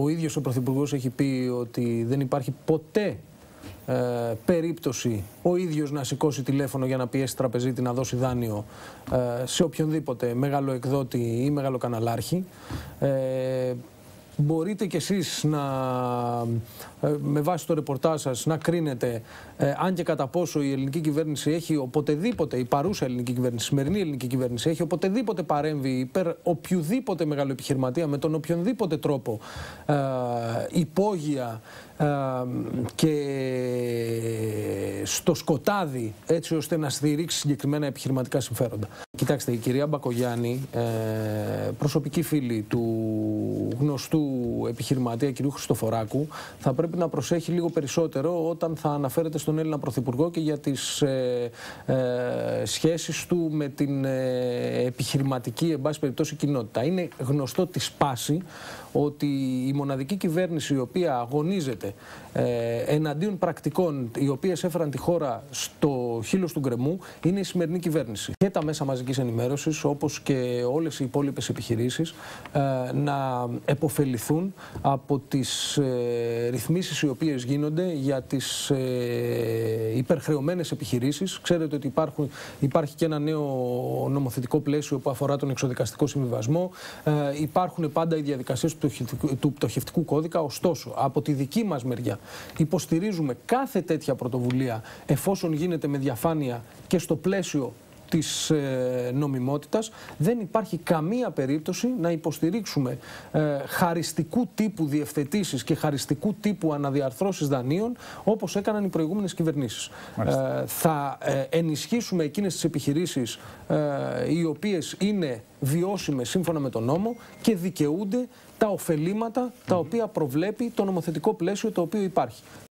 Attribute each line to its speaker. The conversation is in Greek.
Speaker 1: ο ίδιος ο Πρωθυπουργός έχει πει ότι δεν υπάρχει ποτέ ε, περίπτωση ο ίδιος να σηκώσει τηλέφωνο για να πιέσει τραπεζίτη να δώσει δάνειο ε, σε οποιονδήποτε μεγάλο εκδότη ή μεγάλο καναλάρχη. Ε, μπορείτε κι εσείς να, ε, με βάση το ρεπορτάζ σας να κρίνετε ε, αν και κατά πόσο η ελληνική κυβέρνηση έχει οποτεδήποτε, η παρούσα ελληνική κυβέρνηση, η σημερινή ελληνική κυβέρνηση έχει οποτεδήποτε παρέμβει υπέρ οποιοδήποτε μεγάλο επιχειρηματία με τον οποιονδήποτε τρόπο ε, υπόγεια ε, και στο σκοτάδι έτσι ώστε να στηρίξει συγκεκριμένα επιχειρηματικά συμφέροντα. Κοιτάξτε, η κυρία Μπακογιάννη, ε, προσωπική φίλη του γνωστού επιχειρηματία κυρίου Χριστοφοράκου, θα πρέπει να προσέχει λίγο περισσότερο όταν θα αναφέρεται στον Έλληνα Πρωθυπουργό και για τις ε, ε, σχέσεις του με την ε, επιχειρηματική, εν πάση περιπτώσει, κοινότητα. Είναι γνωστό τη σπάση ότι η μοναδική κυβέρνηση η οποία αγωνίζεται ε, εναντίον πρακτικών οι οποίες έφεραν τη χώρα στο χείλος του γκρεμού είναι η σημερινή κυβέρνηση. Και τα μέσα μαζικής ενημέρωσης όπως και όλες οι υπόλοιπες επιχειρήσεις ε, να επωφεληθούν από τις ε, ρυθμίσεις οι οποίες γίνονται για τις ε, υπερχρεωμένες επιχειρήσεις. Ξέρετε ότι υπάρχουν, υπάρχει και ένα νέο νομοθετικό πλαίσιο που αφορά τον εξοδικαστικό συμβιβασμό. Ε, υπάρχουν πάντα οι διαδικασίες του πτωχευτικού κώδικα. Ωστόσο, από τη δική μας μεριά υποστηρίζουμε κάθε τέτοια πρωτοβουλία εφόσον γίνεται με διαφάνεια και στο πλαίσιο της ε, νομιμότητας δεν υπάρχει καμία περίπτωση να υποστηρίξουμε ε, χαριστικού τύπου διευθετήσεις και χαριστικού τύπου αναδιαρθρώσεις δανείων όπως έκαναν οι προηγούμενες κυβερνήσεις. Ε, θα ε, ενισχύσουμε εκείνες τις επιχειρήσεις ε, οι οποίες είναι βιώσιμες σύμφωνα με τον νόμο και δικαιούνται τα ωφελήματα τα οποία προβλέπει το νομοθετικό πλαίσιο το οποίο υπάρχει.